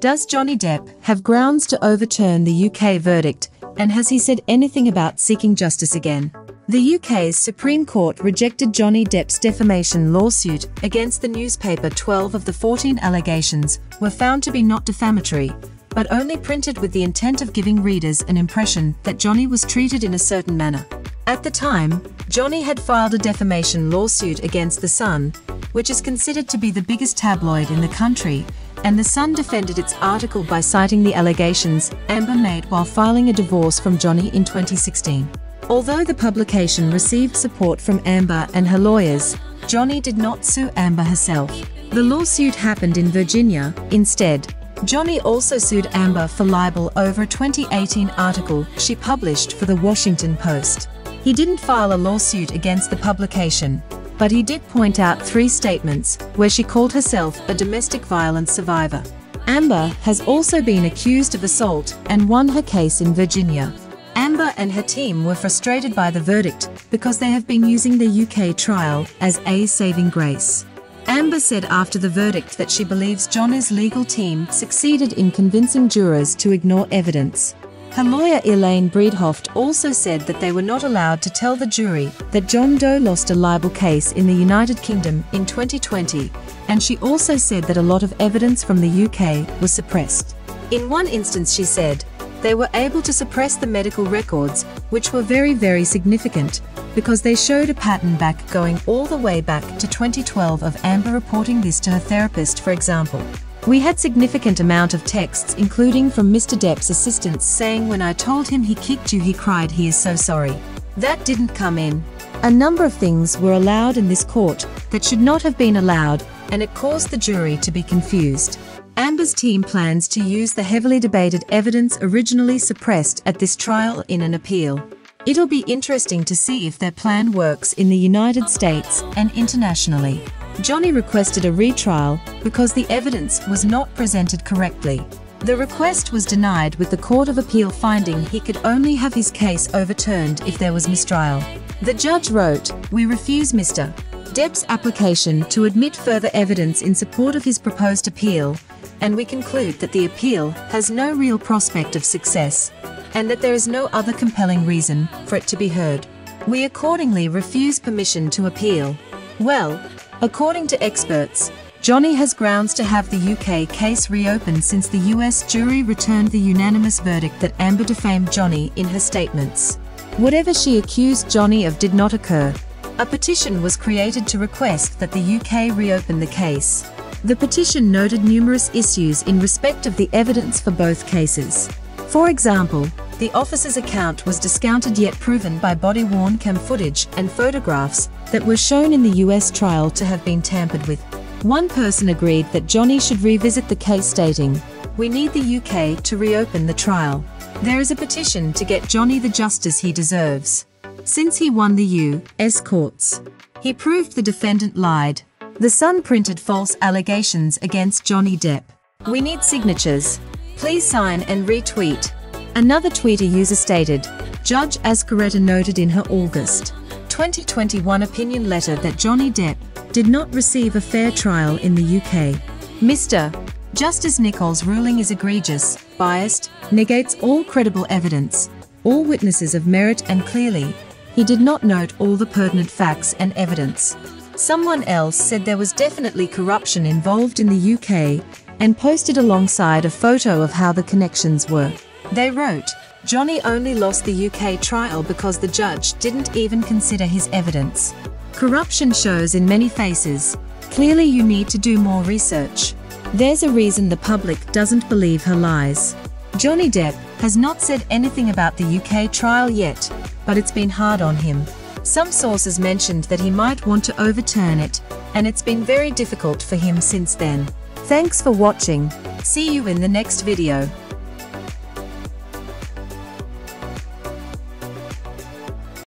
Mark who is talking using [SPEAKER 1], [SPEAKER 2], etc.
[SPEAKER 1] Does Johnny Depp have grounds to overturn the UK verdict, and has he said anything about seeking justice again? The UK's Supreme Court rejected Johnny Depp's defamation lawsuit against the newspaper 12 of the 14 allegations were found to be not defamatory, but only printed with the intent of giving readers an impression that Johnny was treated in a certain manner. At the time, Johnny had filed a defamation lawsuit against The Sun, which is considered to be the biggest tabloid in the country, and The Sun defended its article by citing the allegations Amber made while filing a divorce from Johnny in 2016. Although the publication received support from Amber and her lawyers, Johnny did not sue Amber herself. The lawsuit happened in Virginia, instead, Johnny also sued Amber for libel over a 2018 article she published for the Washington Post. He didn't file a lawsuit against the publication, but he did point out three statements where she called herself a domestic violence survivor. Amber has also been accused of assault and won her case in Virginia. Amber and her team were frustrated by the verdict because they have been using the UK trial as a saving grace. Amber said after the verdict that she believes Johnny's legal team succeeded in convincing jurors to ignore evidence. Her lawyer Elaine Bredehoft also said that they were not allowed to tell the jury that John Doe lost a libel case in the United Kingdom in 2020, and she also said that a lot of evidence from the UK was suppressed. In one instance she said, they were able to suppress the medical records, which were very very significant, because they showed a pattern back going all the way back to 2012 of Amber reporting this to her therapist for example. We had significant amount of texts including from Mr. Depp's assistants saying when I told him he kicked you he cried he is so sorry. That didn't come in. A number of things were allowed in this court that should not have been allowed and it caused the jury to be confused. Amber's team plans to use the heavily debated evidence originally suppressed at this trial in an appeal. It'll be interesting to see if their plan works in the United States and internationally. Johnny requested a retrial because the evidence was not presented correctly. The request was denied with the Court of Appeal finding he could only have his case overturned if there was mistrial. The judge wrote, We refuse Mr. Depp's application to admit further evidence in support of his proposed appeal and we conclude that the appeal has no real prospect of success, and that there is no other compelling reason for it to be heard. We accordingly refuse permission to appeal. Well, according to experts, Johnny has grounds to have the UK case reopened since the US jury returned the unanimous verdict that Amber defamed Johnny in her statements. Whatever she accused Johnny of did not occur. A petition was created to request that the UK reopen the case. The petition noted numerous issues in respect of the evidence for both cases. For example, the officer's account was discounted yet proven by body-worn cam footage and photographs that were shown in the US trial to have been tampered with. One person agreed that Johnny should revisit the case stating, We need the UK to reopen the trial. There is a petition to get Johnny the justice he deserves. Since he won the U.S. courts, he proved the defendant lied. The Sun printed false allegations against Johnny Depp. We need signatures. Please sign and retweet. Another Twitter user stated, Judge Azcarate noted in her August 2021 opinion letter that Johnny Depp did not receive a fair trial in the UK. Mr. Justice Nicol's ruling is egregious, biased, negates all credible evidence, all witnesses of merit and clearly, he did not note all the pertinent facts and evidence. Someone else said there was definitely corruption involved in the UK and posted alongside a photo of how the connections were. They wrote, Johnny only lost the UK trial because the judge didn't even consider his evidence. Corruption shows in many faces. Clearly you need to do more research. There's a reason the public doesn't believe her lies. Johnny Depp has not said anything about the UK trial yet, but it's been hard on him. Some sources mentioned that he might want to overturn it, and it's been very difficult for him since then. Thanks for watching. See you in the next video.